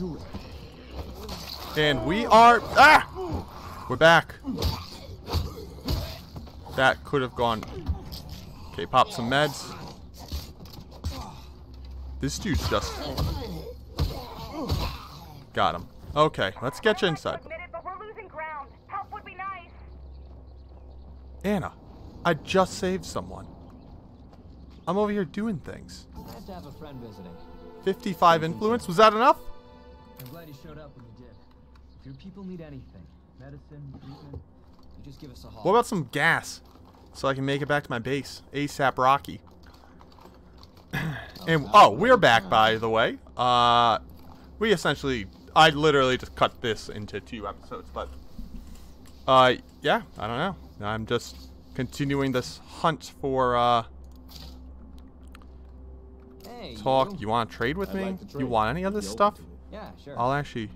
Do it. And we are... Ah! We're back. That could have gone... Okay, pop some meds. This dude's just... Got him. Okay, let's get you inside. Admit it, but we're losing ground. Help would be nice. Anna, I just saved someone. I'm over here doing things. Nice to have a friend visiting. 55 influence, was that enough? I'm glad you showed up when you did. If your people need anything, medicine, treatment, you just give us a call. What about some gas? So I can make it back to my base. ASAP Rocky. and oh, we're back by the way. Uh we essentially I literally just cut this into two episodes, but uh yeah, I don't know. I'm just continuing this hunt for uh Hey, talk. You. You want to trade with I'd me? like to You want any of this stuff? To it. Yeah, sure. I'll actually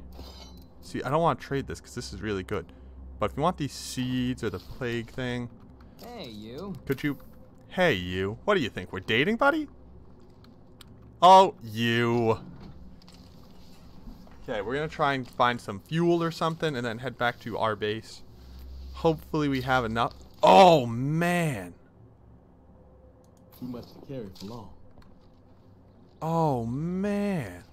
see. I don't want to trade this because this is really good. But if you want these seeds or the plague thing, Hey, you. could you? Hey, you. What do you think? We're dating, buddy? Oh, you. Okay, we're gonna try and find some fuel or something, and then head back to our base. Hopefully, we have enough. Oh man. Too much to carry for long. Oh man.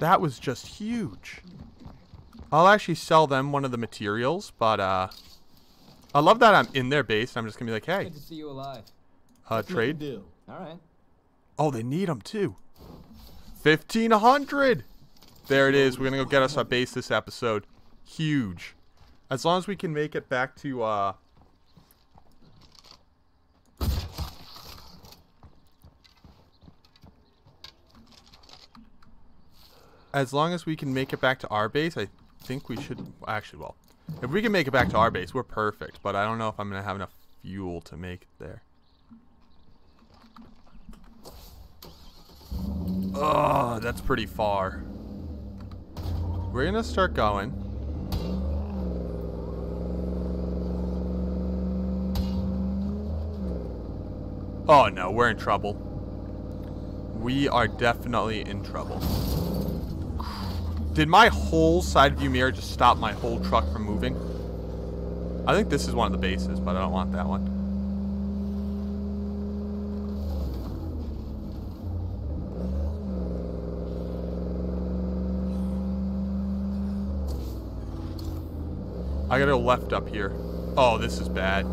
That was just huge. I'll actually sell them one of the materials, but uh I love that I'm in their base. I'm just gonna be like, hey, Good to see you alive. uh, a trade. deal. All right. Oh, they need them too. Fifteen hundred. There it is. We're gonna go get us a base this episode. Huge. As long as we can make it back to uh. As long as we can make it back to our base, I think we should. Actually, well, if we can make it back to our base, we're perfect. But I don't know if I'm gonna have enough fuel to make it there. Oh, that's pretty far. We're gonna start going. Oh no, we're in trouble. We are definitely in trouble. Did my whole side view mirror just stop my whole truck from moving? I think this is one of the bases, but I don't want that one. I gotta go left up here. Oh, this is bad.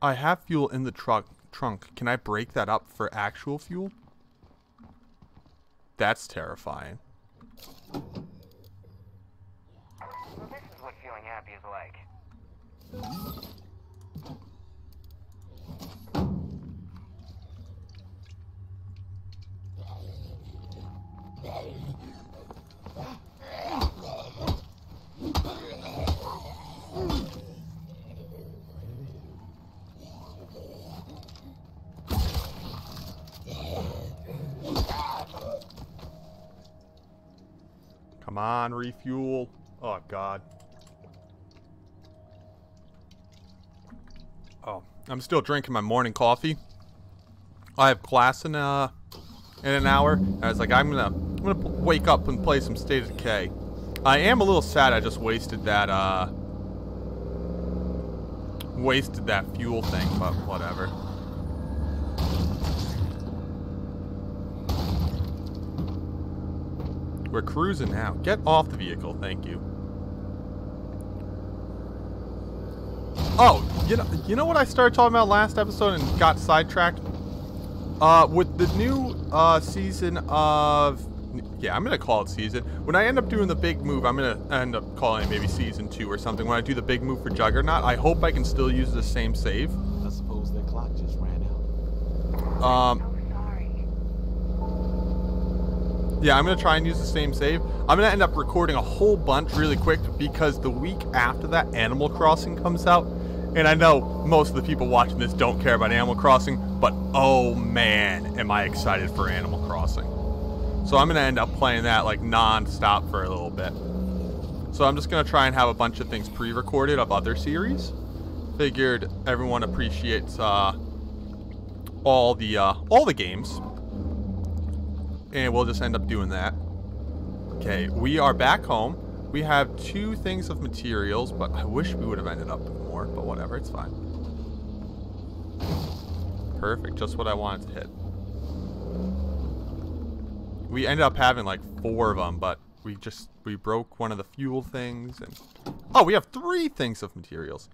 I have fuel in the truck trunk. Can I break that up for actual fuel? That's terrifying. This is what feeling happy is like. Come on, refuel. Oh god. Oh, I'm still drinking my morning coffee. I have class in uh in an hour. And I was like, I'm gonna I'm gonna wake up and play some State of Decay. I am a little sad. I just wasted that uh wasted that fuel thing, but whatever. We're cruising now. Get off the vehicle, thank you. Oh, you know, you know what I started talking about last episode and got sidetracked? Uh, with the new uh, season of... Yeah, I'm going to call it season. When I end up doing the big move, I'm going to end up calling it maybe season two or something. When I do the big move for Juggernaut, I hope I can still use the same save. I suppose their clock just ran out. Um, Yeah, I'm gonna try and use the same save. I'm gonna end up recording a whole bunch really quick because the week after that, Animal Crossing comes out. And I know most of the people watching this don't care about Animal Crossing, but oh man, am I excited for Animal Crossing. So I'm gonna end up playing that like non-stop for a little bit. So I'm just gonna try and have a bunch of things pre-recorded of other series. Figured everyone appreciates uh, all the uh, all the games and we'll just end up doing that. Okay, we are back home. We have two things of materials, but I wish we would have ended up with more, but whatever, it's fine. Perfect, just what I wanted to hit. We ended up having like four of them, but we just, we broke one of the fuel things, and... Oh, we have three things of materials.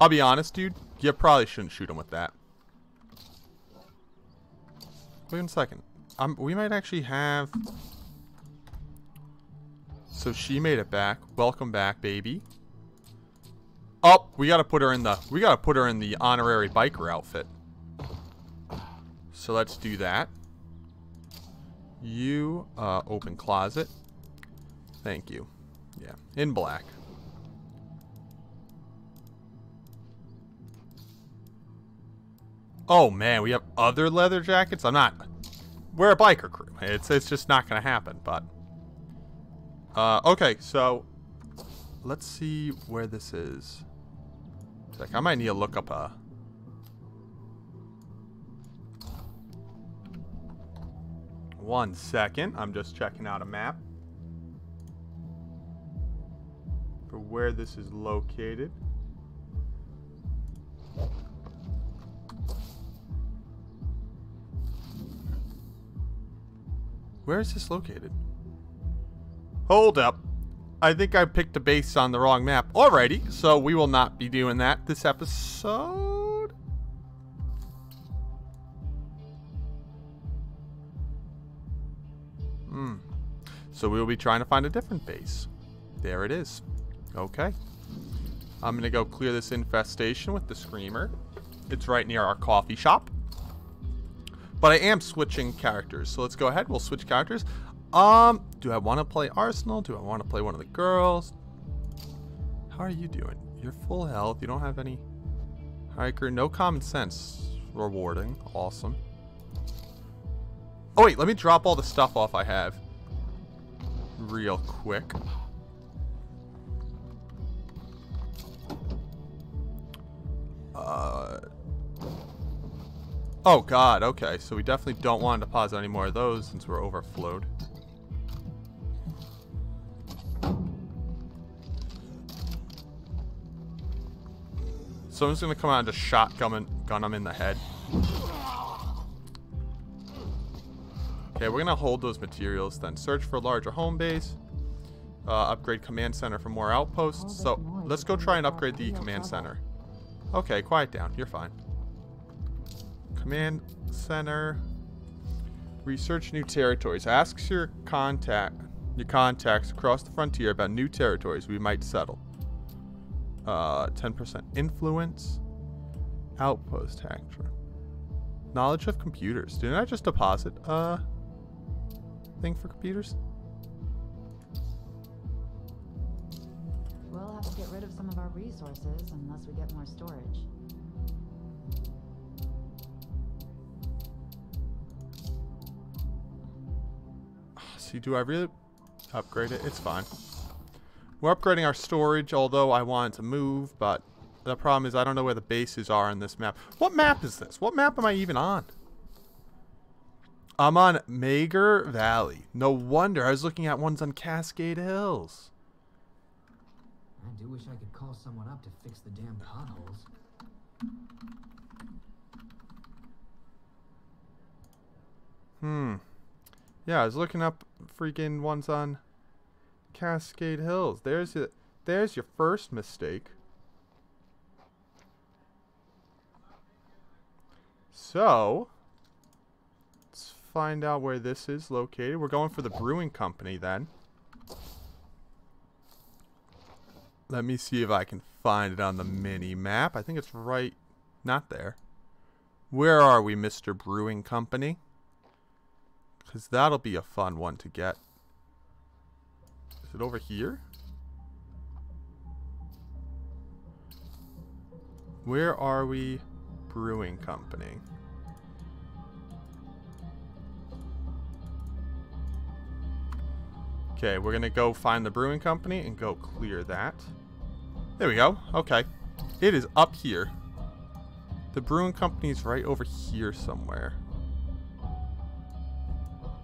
I'll be honest, dude. You probably shouldn't shoot him with that. Wait a second. Um, we might actually have... So she made it back. Welcome back, baby. Oh, we gotta put her in the... We gotta put her in the honorary biker outfit. So let's do that. You, uh, open closet. Thank you. Yeah, in black. Oh man, we have other leather jackets. I'm not. We're a biker crew. It's it's just not gonna happen. But uh, okay, so let's see where this is. Like I might need to look up a. One second. I'm just checking out a map for where this is located. Where is this located? Hold up. I think I picked a base on the wrong map. Alrighty, so we will not be doing that this episode. Hmm. So we will be trying to find a different base. There it is. Okay. I'm going to go clear this infestation with the Screamer. It's right near our coffee shop. But I am switching characters, so let's go ahead. We'll switch characters. Um, do I want to play Arsenal? Do I want to play one of the girls? How are you doing? You're full health. You don't have any hiker. No common sense. Rewarding. Awesome. Oh wait, let me drop all the stuff off I have. Real quick. Oh god, okay. So we definitely don't want to deposit any more of those since we're overflowed. So I'm just gonna come out and just shotgun him, gun him in the head. Okay, we're gonna hold those materials then. Search for a larger home base. Uh, upgrade command center for more outposts. So let's go try and upgrade the command center. Okay, quiet down. You're fine. Command center. Research new territories. Asks your contact your contacts across the frontier about new territories we might settle. Uh, 10% influence. Outpost hacker. Knowledge of computers. Didn't I just deposit a thing for computers? We'll have to get rid of some of our resources unless we get more storage. See, do I really upgrade it? It's fine. We're upgrading our storage, although I wanted to move, but the problem is I don't know where the bases are on this map. What map is this? What map am I even on? I'm on Meagher Valley. No wonder I was looking at ones on Cascade Hills. I do wish I could call someone up to fix the damn potholes. Hmm. Yeah, I was looking up freaking ones on Cascade Hills. There's your, there's your first mistake. So, let's find out where this is located. We're going for the brewing company then. Let me see if I can find it on the mini map. I think it's right, not there. Where are we, Mr. Brewing Company? Because that'll be a fun one to get. Is it over here? Where are we, Brewing Company? Okay, we're gonna go find the brewing company and go clear that. There we go. Okay. It is up here. The brewing company's right over here somewhere.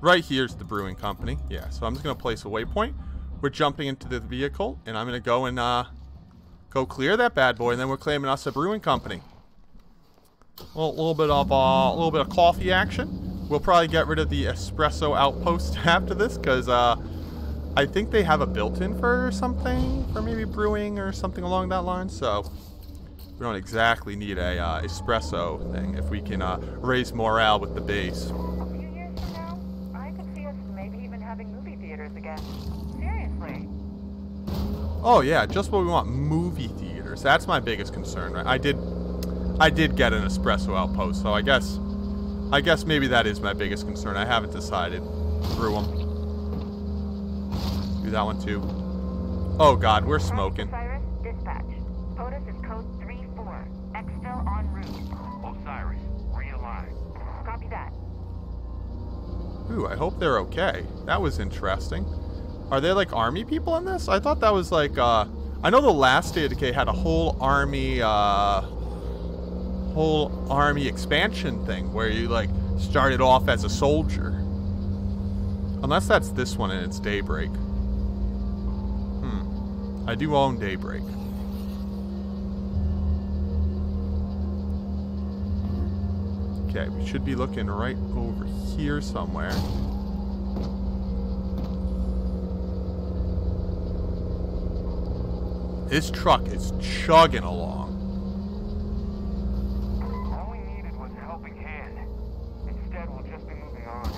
Right here's the brewing company. Yeah, so I'm just gonna place a waypoint. We're jumping into the vehicle, and I'm gonna go and uh, go clear that bad boy, and then we're claiming us a brewing company. A little, little bit of uh, a little bit of coffee action. We'll probably get rid of the espresso outpost after this, because uh, I think they have a built-in for something, for maybe brewing or something along that line. So we don't exactly need a uh, espresso thing if we can uh, raise morale with the base. A few years from now, I could see us maybe even having movie theaters again. Seriously. Oh yeah, just what we want. Movie theaters. That's my biggest concern. Right? I did, I did get an espresso outpost, so I guess, I guess maybe that is my biggest concern. I haven't decided. Brew them. Do that one too. Oh God, we're smoking. Osiris, dispatch. POTUS is code 3-4. Exfil en route. Osiris, realign. Copy that. Ooh, I hope they're okay. That was interesting. Are there like army people in this? I thought that was like uh I know the last State of Decay had a whole army uh whole army expansion thing where you like started off as a soldier. Unless that's this one and it's Daybreak. Hmm. I do own Daybreak. Okay, we should be looking right over here somewhere. This truck is chugging along. All we needed was a helping hand. Instead, we'll just be moving on.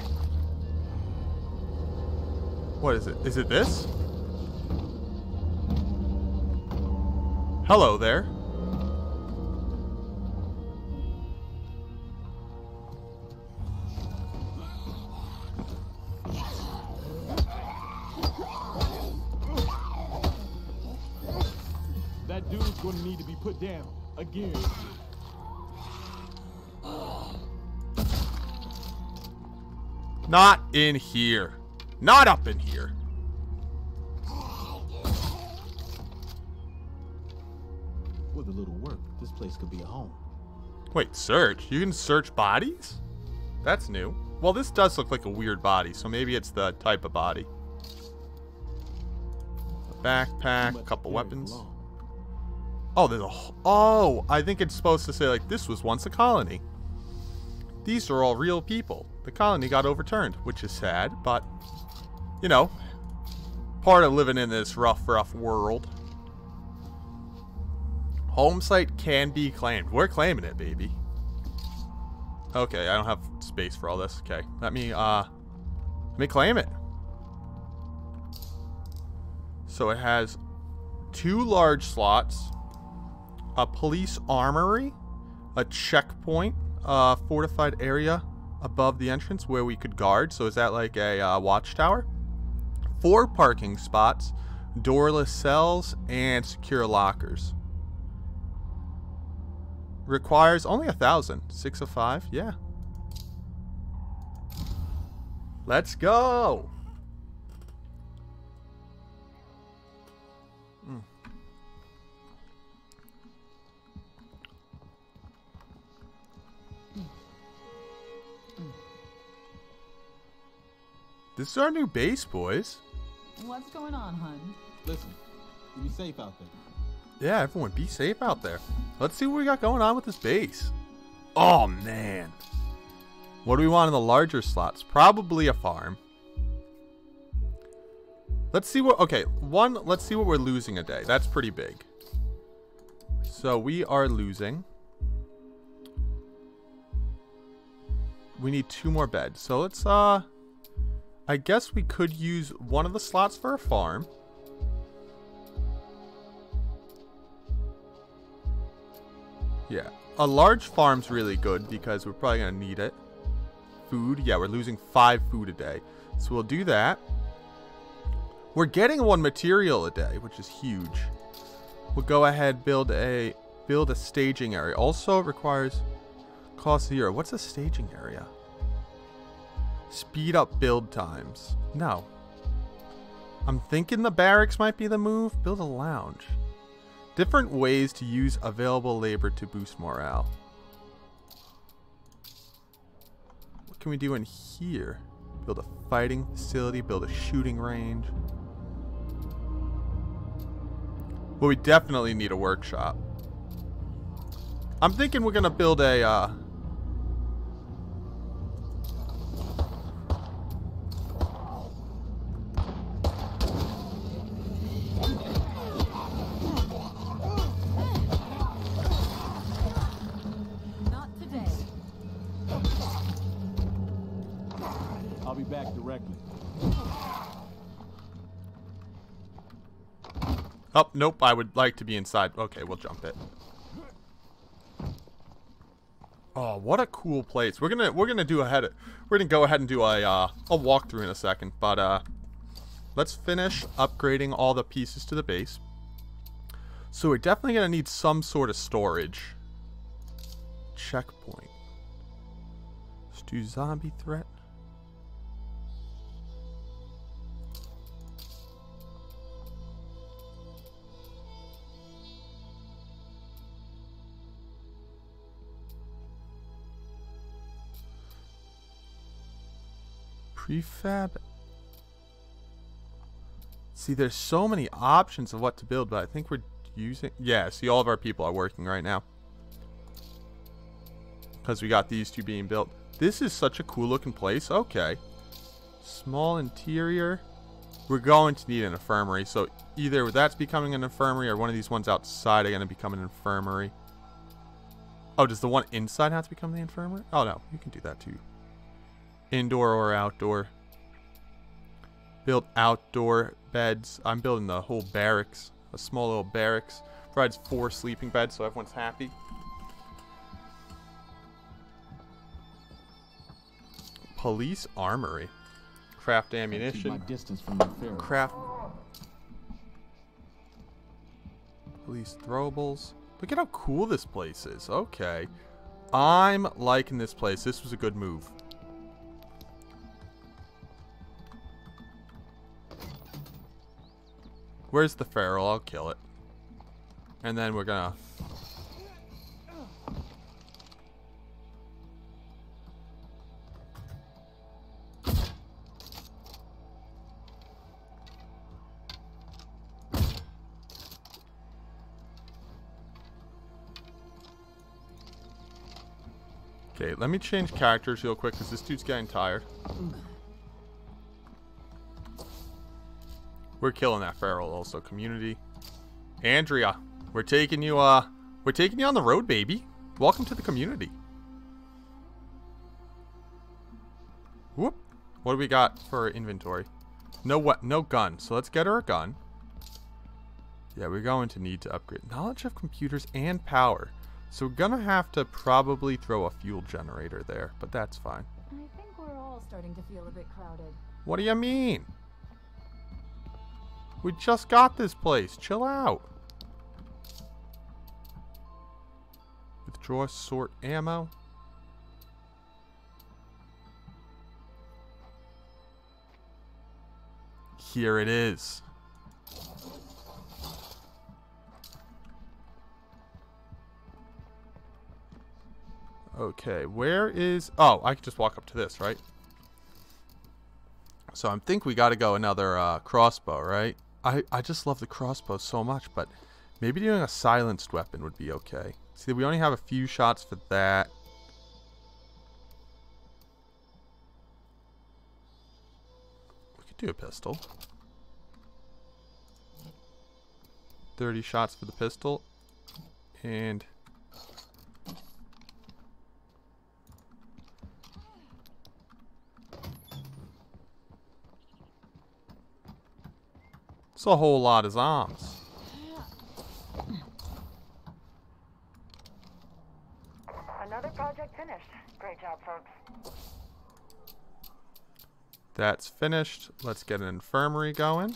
What is it? Is it this? Hello there. Need to be put down again. Not in here. Not up in here. With a little work, this place could be a home. Wait, search? You can search bodies? That's new. Well, this does look like a weird body, so maybe it's the type of body. A backpack, a couple weapons. long. Oh, there's a. Oh, I think it's supposed to say, like, this was once a colony. These are all real people. The colony got overturned, which is sad, but, you know, part of living in this rough, rough world. Home site can be claimed. We're claiming it, baby. Okay, I don't have space for all this. Okay, let me, uh, let me claim it. So it has two large slots, a police armory, a checkpoint, a fortified area above the entrance where we could guard. So is that like a uh, watchtower? Four parking spots, doorless cells, and secure lockers. Requires only a thousand. Six of five, yeah. Let's go. This is our new base, boys. What's going on, hun? Listen, be safe out there. Yeah, everyone, be safe out there. Let's see what we got going on with this base. Oh, man. What do we want in the larger slots? Probably a farm. Let's Let's see what... Okay, one, let's see what we're losing a day. That's pretty big. So we are losing... We need two more beds. So let's, uh... I guess we could use one of the slots for a farm. Yeah. A large farm's really good because we're probably going to need it. Food. Yeah, we're losing five food a day. So we'll do that. We're getting one material a day, which is huge. We'll go ahead build a build a staging area. Also requires cost zero. What's a staging area? Speed up build times. No. I'm thinking the barracks might be the move. Build a lounge. Different ways to use available labor to boost morale. What can we do in here? Build a fighting facility, build a shooting range. Well, we definitely need a workshop. I'm thinking we're gonna build a, uh... Oh, nope, I would like to be inside. Okay, we'll jump it. Oh, what a cool place. We're gonna we're gonna do ahead we're gonna go ahead and do a uh, a walkthrough in a second, but uh let's finish upgrading all the pieces to the base. So we're definitely gonna need some sort of storage. Checkpoint. Let's do zombie threat. Prefab. See, there's so many options of what to build, but I think we're using... Yeah, see, all of our people are working right now. Because we got these two being built. This is such a cool looking place. Okay. Small interior. We're going to need an infirmary, so either that's becoming an infirmary or one of these ones outside are going to become an infirmary. Oh, does the one inside have to become the infirmary? Oh, no. You can do that too. Indoor or outdoor. Build outdoor beds. I'm building the whole barracks. A small little barracks. Provides four sleeping beds so everyone's happy. Police armory. Craft ammunition. distance from the. Craft. Police throwables. Look at how cool this place is. Okay. I'm liking this place. This was a good move. Where's the feral? I'll kill it. And then we're gonna... Okay, let me change characters real quick because this dude's getting tired. We're killing that feral also. Community. Andrea, we're taking you uh we're taking you on the road, baby. Welcome to the community. Whoop. What do we got for inventory? No what no gun. So let's get her a gun. Yeah, we're going to need to upgrade knowledge of computers and power. So we're gonna have to probably throw a fuel generator there, but that's fine. I think we're all starting to feel a bit crowded. What do you mean? We just got this place. Chill out. Withdraw sort ammo. Here it is. Okay, where is... Oh, I can just walk up to this, right? So I think we got to go another uh, crossbow, right? I, I just love the crossbow so much, but maybe doing a silenced weapon would be okay. See, we only have a few shots for that. We could do a pistol. 30 shots for the pistol. And It's a whole lot of zombies. Another project finished. Great job, folks. That's finished. Let's get an infirmary going.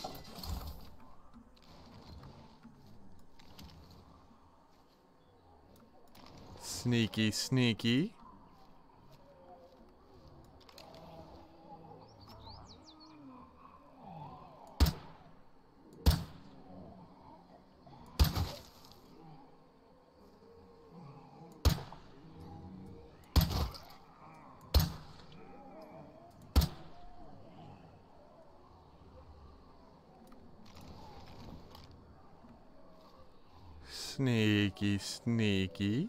Sneaky, sneaky. Sneaky, sneaky.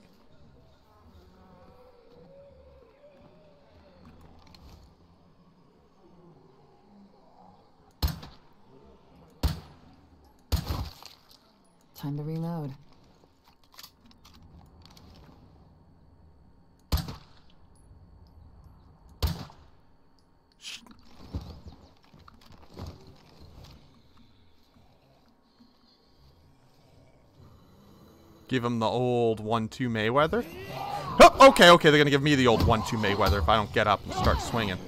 Give him the old 1-2 Mayweather. Oh, okay, okay, they're gonna give me the old 1-2 Mayweather if I don't get up and start swinging.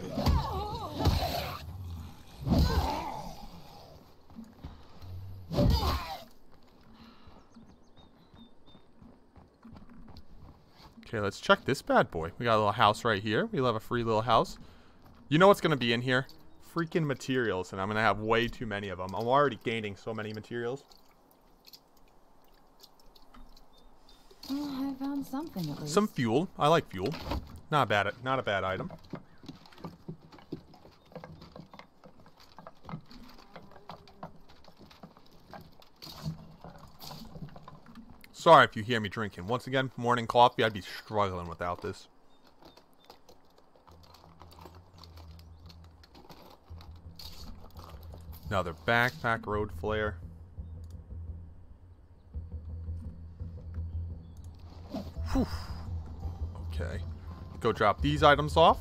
Okay, let's check this bad boy. We got a little house right here. We have a free little house. You know what's gonna be in here? Freaking materials, and I'm gonna have way too many of them. I'm already gaining so many materials. Well, I found something at least. Some fuel. I like fuel. Not a bad, not a bad item. Sorry if you hear me drinking. Once again, morning coffee. I'd be struggling without this. Another backpack road flare. Whew. Okay. Go drop these items off.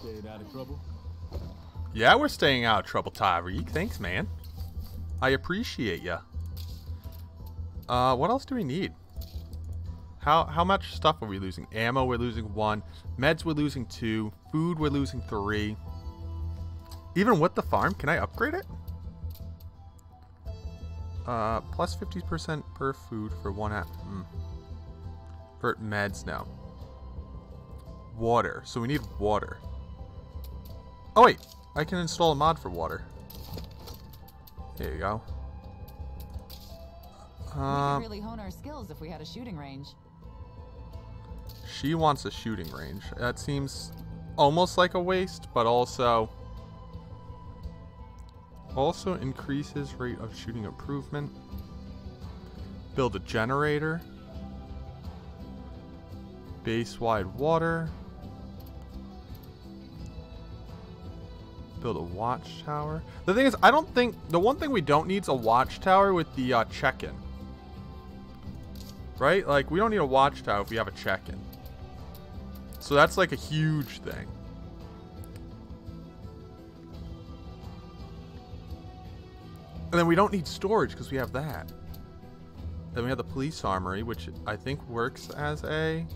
Stayed out of trouble. Yeah, we're staying out of trouble, Tyreek. Thanks, man. I appreciate ya. Uh, what else do we need? How how much stuff are we losing? Ammo, we're losing one. Meds, we're losing two. Food, we're losing three. Even with the farm, can I upgrade it? Uh, plus 50% per food for one at. Mm. For meds now. Water. So we need water. Oh, wait. I can install a mod for water. There you go. we Um, could really hone our skills if we had a shooting range. she wants a shooting range. That seems almost like a waste, but also also increases rate of shooting improvement. Build a generator. Base wide water. Build a watchtower. The thing is, I don't think the one thing we don't need is a watchtower with the uh, check-in. Right? Like we don't need a watchtower if we have a check-in. So that's like a huge thing. And then we don't need storage because we have that. Then we have the police armory, which I think works as a...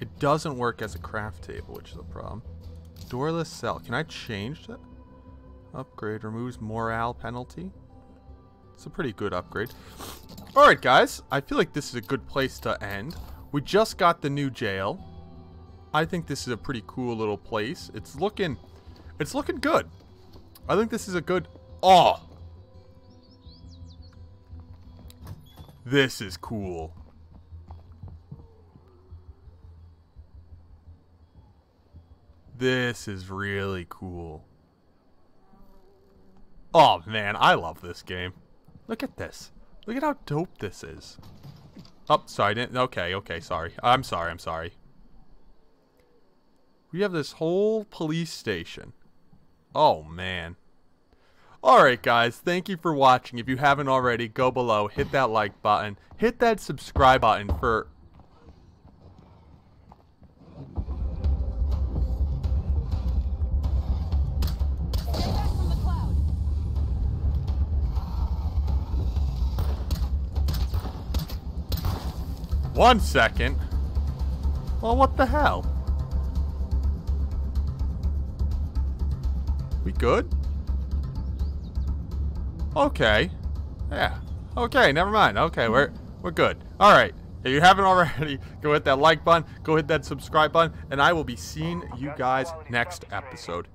It doesn't work as a craft table, which is a problem. Doorless cell. Can I change that? Upgrade removes morale penalty. It's a pretty good upgrade. Alright, guys. I feel like this is a good place to end. We just got the new jail. I think this is a pretty cool little place. It's looking... It's looking good. I think this is a good... Oh! This is cool. This is really cool. Oh man, I love this game. Look at this. Look at how dope this is. Oh, sorry, I didn't. Okay, okay, sorry. I'm sorry, I'm sorry. We have this whole police station. Oh man. Alright guys, thank you for watching. If you haven't already, go below, hit that like button, hit that subscribe button for One second. Well, what the hell? We good? Okay. Yeah. Okay, never mind. Okay, we're we're good. All right. If you haven't already, go hit that like button, go hit that subscribe button, and I will be seeing you guys next episode.